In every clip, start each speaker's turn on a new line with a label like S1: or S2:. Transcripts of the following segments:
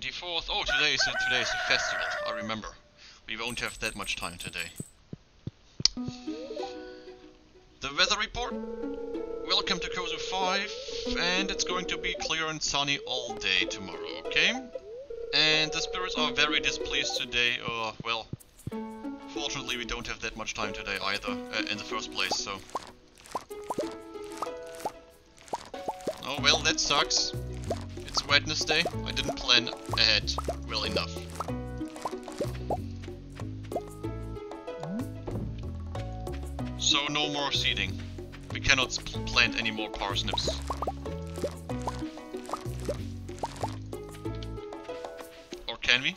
S1: 24th. Oh, today is a, today is a festival. I remember. We won't have that much time today. The weather report. Welcome to Kozu 5, and it's going to be clear and sunny all day tomorrow, okay? And the spirits are very displeased today, uh, well, fortunately we don't have that much time today either, uh, in the first place, so... Oh well, that sucks. Wednesday, I didn't plan ahead well enough. So no more seeding. We cannot plant any more parsnips. Or can we?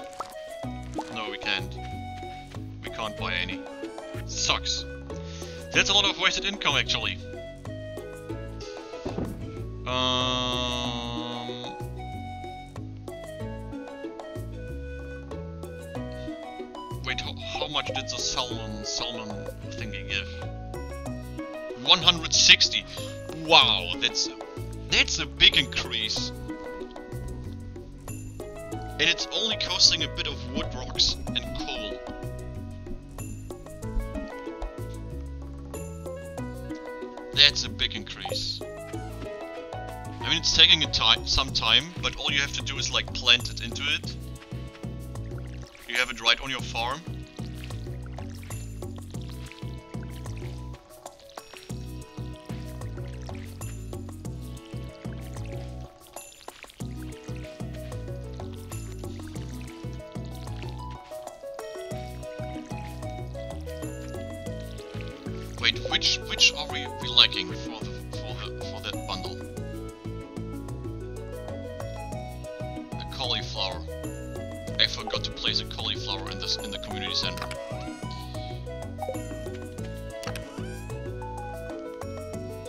S1: No, we can't. We can't buy any. Sucks. That's a lot of wasted income, actually. Um... much did the salmon, salmon thingy give? 160. Wow, that's that's a big increase. And it's only costing a bit of wood rocks and coal. That's a big increase. I mean, it's taking a time, some time, but all you have to do is like plant it into it. You have it right on your farm. Which which are we, we lacking for the for the for that bundle? The cauliflower. I forgot to place a cauliflower in this in the community center.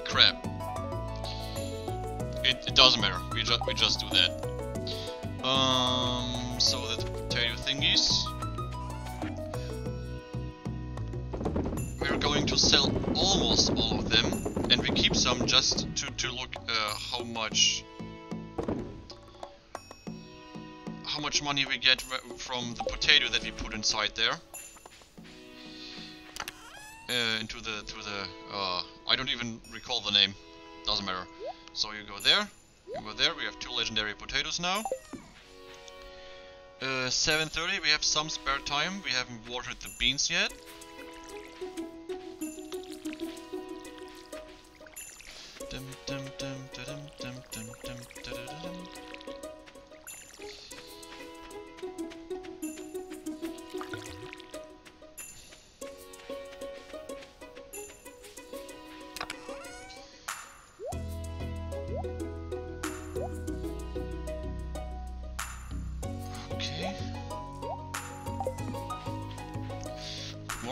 S1: Crap. It, it doesn't matter. We just we just do that. Um. So the potato thingies. We're going to sell almost all of them and we keep some just to, to look uh, how much how much money we get from the potato that we put inside there. Uh, into the to the uh, I don't even recall the name doesn't matter. So you go there you go there we have two legendary potatoes now. Uh, 7.30 we have some spare time we haven't watered the beans yet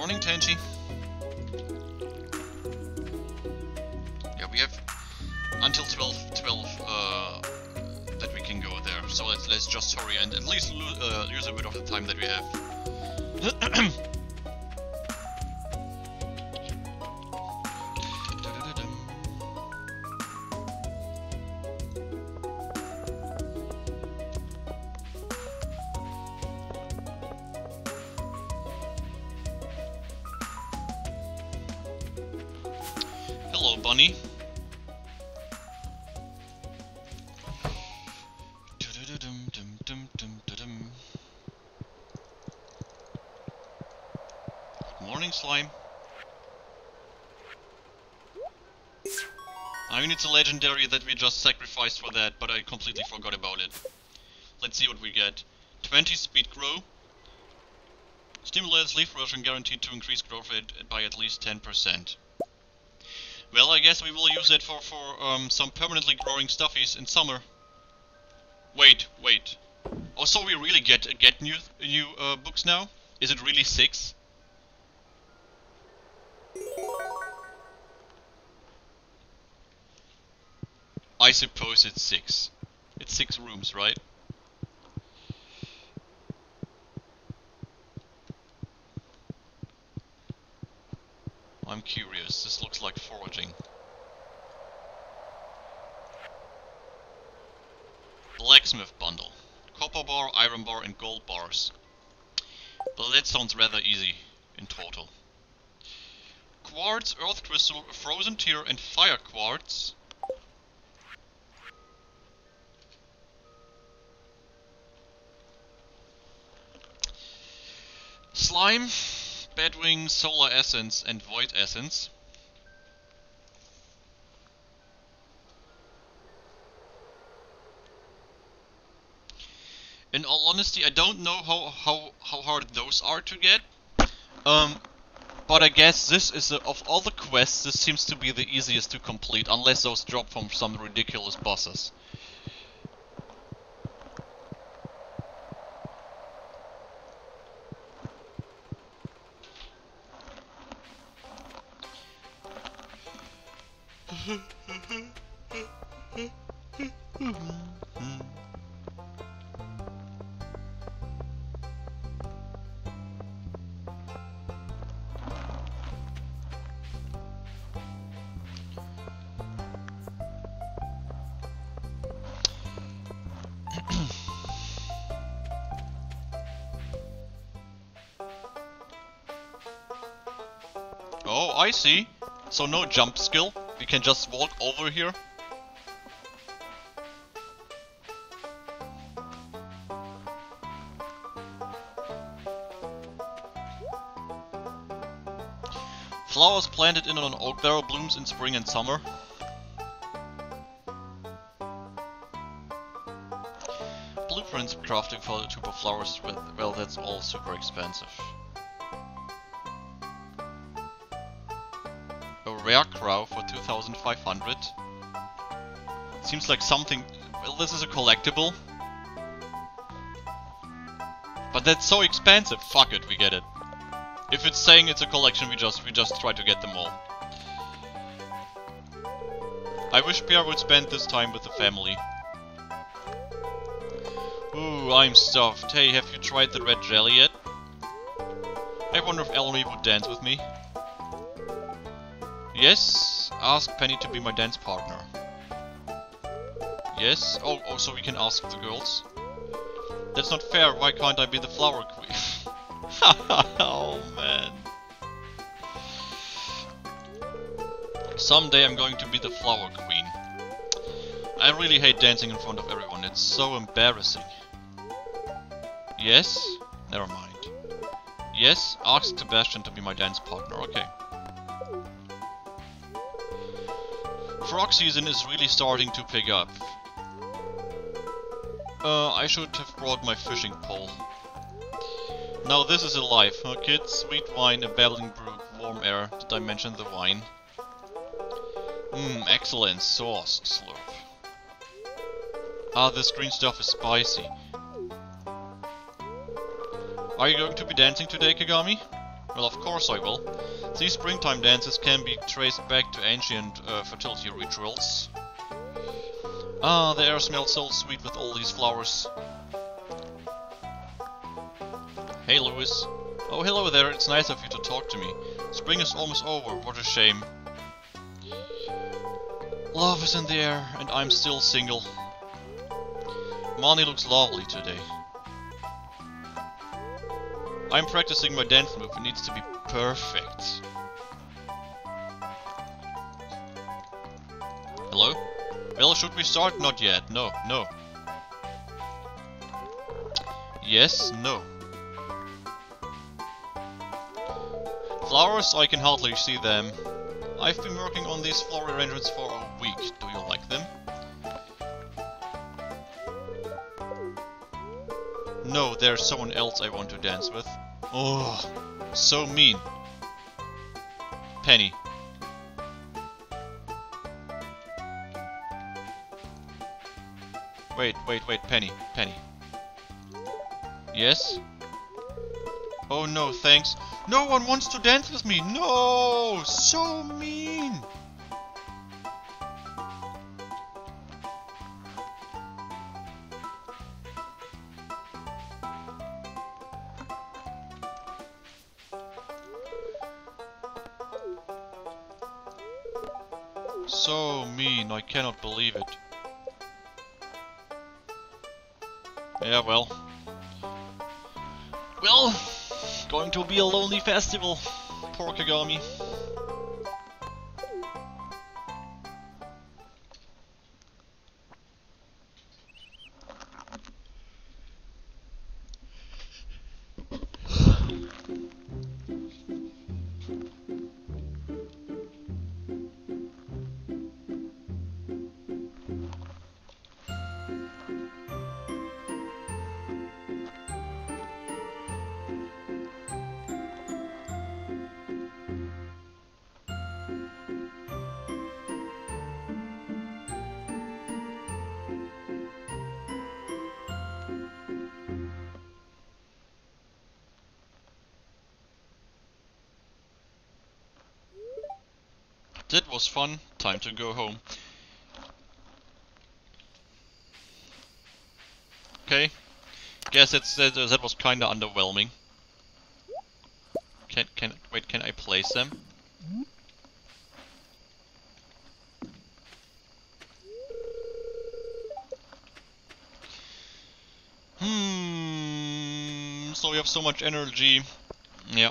S1: Morning, Tenchi. Yeah, we have until 12, 12 uh, that we can go there. So let's, let's just hurry and at least uh, use a bit of the time that we have. morning, slime. I mean, it's a legendary that we just sacrificed for that, but I completely forgot about it. Let's see what we get. 20 Speed-Gro. Stimulates leaf erosion guaranteed to increase growth rate by at least 10%. Well, I guess we will use it for, for um, some permanently growing stuffies in summer. Wait, wait. Oh, so we really get get new new uh, books now? Is it really six? I suppose it's six. It's six rooms, right? I'm curious. This looks like foraging. Blacksmith bundle. copper bar, iron bar and gold bars. But that sounds rather easy in total. Quartz, earth crystal, frozen tear and fire quartz. Slime, Bat Wing, Solar Essence and Void Essence. In all honesty, I don't know how, how, how hard those are to get. Um, but I guess this is, of all the quests, this seems to be the easiest to complete, unless those drop from some ridiculous bosses. Oh, I see. So no jump skill. We can just walk over here. Flowers planted in an oak barrel blooms in spring and summer. Blueprints crafting for the Tub o' Flowers, with well that's all super expensive. Rare crow for 2500. Seems like something... Well, this is a collectible. But that's so expensive. Fuck it, we get it. If it's saying it's a collection, we just we just try to get them all. I wish Pierre would spend this time with the family. Ooh, I'm stuffed. Hey, have you tried the red jelly yet? I wonder if Ellery would dance with me. Yes, ask Penny to be my dance partner. Yes, oh, oh, so we can ask the girls. That's not fair, why can't I be the flower queen? oh man. Someday I'm going to be the flower queen. I really hate dancing in front of everyone, it's so embarrassing. Yes? Never mind. Yes, ask Sebastian to be my dance partner, okay. Frog season is really starting to pick up. Uh, I should have brought my fishing pole. Now this is a life, huh kids? Sweet wine, a babbling brook, warm air. Did I mention the wine? Mmm, excellent sauce, slurp. Ah, this green stuff is spicy. Are you going to be dancing today, Kagami? Well, of course I will. These springtime dances can be traced back to ancient uh, fertility rituals. Ah, the air smells so sweet with all these flowers. Hey, Lewis. Oh, hello there, it's nice of you to talk to me. Spring is almost over, what a shame. Love is in the air, and I'm still single. Marnie looks lovely today. I'm practicing my dance move, it needs to be perfect. Hello? Well, should we start? Not yet. No, no. Yes, no. Flowers, I can hardly see them. I've been working on these flower arrangements for a week. Do you like them? No, there's someone else I want to dance with. Oh, so mean. Penny. Wait, wait, wait, Penny, Penny. Yes? Oh no, thanks. No one wants to dance with me! No! So mean! Cannot believe it. Yeah, well. Well, going to be a lonely festival. Poor Kagami. That was fun. Time to go home. Okay. Guess it's that, that was kinda underwhelming. Can can wait? Can I place them? Hmm. So we have so much energy. Yeah.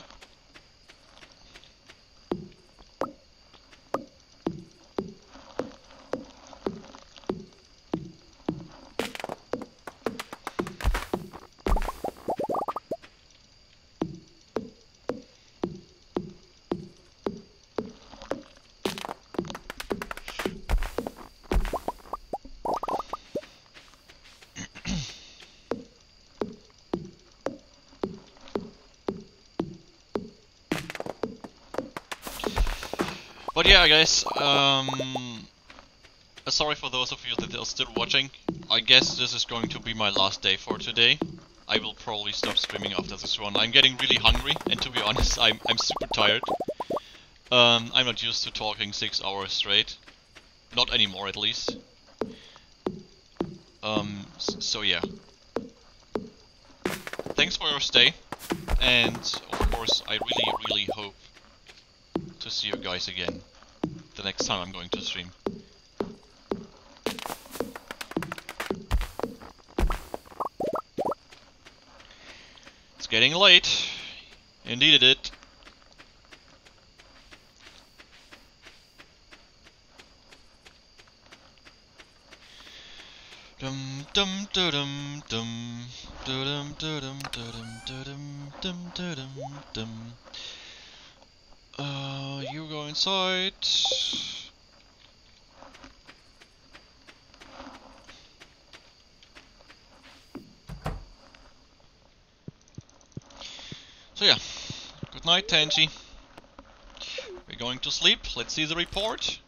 S1: But yeah, guys, um, uh, sorry for those of you that are still watching. I guess this is going to be my last day for today. I will probably stop streaming after this one. I'm getting really hungry, and to be honest, I'm, I'm super tired. Um, I'm not used to talking six hours straight. Not anymore, at least. Um, so yeah. Thanks for your stay, and of course, I really, really hope to see you guys again the next time I'm going to stream. It's getting late. Indeed it did. Dum dum dum dum dum dum dum dum dum dum dum dum dum uh, you go inside. So yeah, good night Tenchi. We're going to sleep, let's see the report.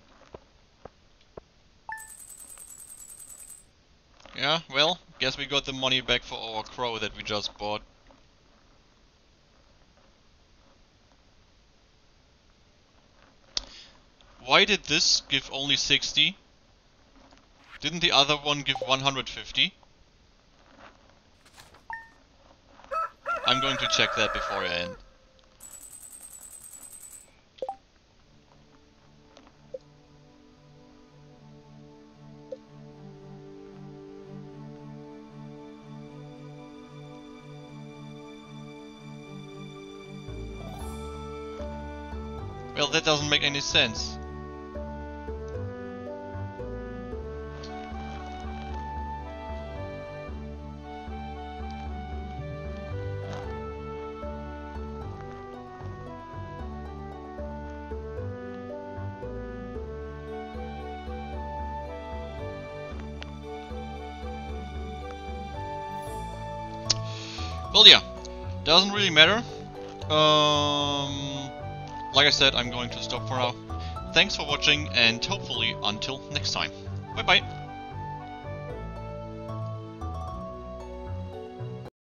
S1: Yeah, well, guess we got the money back for our crow that we just bought. Why did this give only 60? Didn't the other one give 150? I'm going to check that before I end. Well, that doesn't make any sense. Well, yeah, doesn't really matter. Um, like I said, I'm going to stop for now. Thanks for watching, and hopefully until next time. Bye bye.